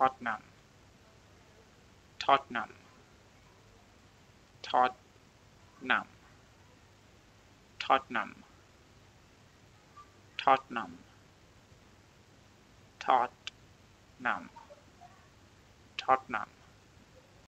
Tottenham. Tottenham. Tottenham. Tottenham. Tottenham. Tottenham. Tottenham.